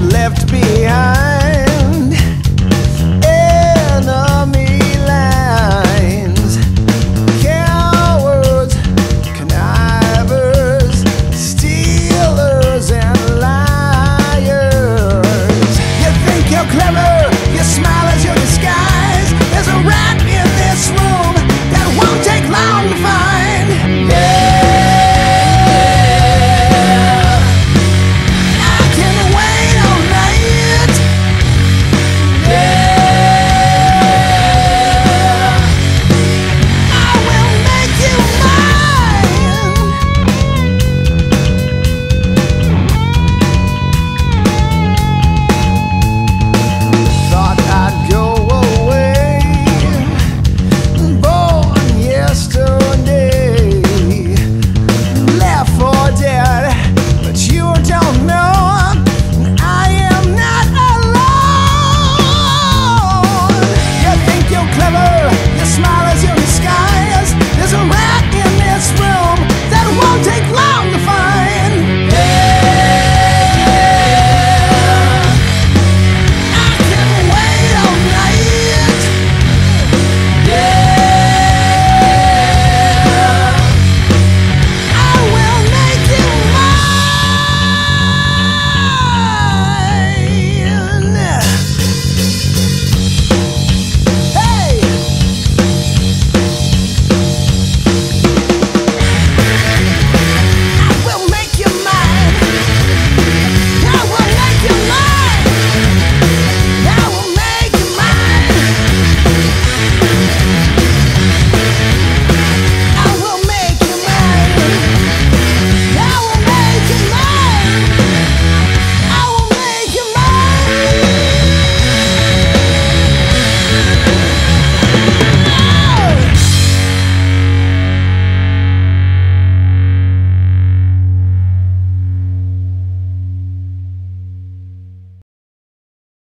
left behind.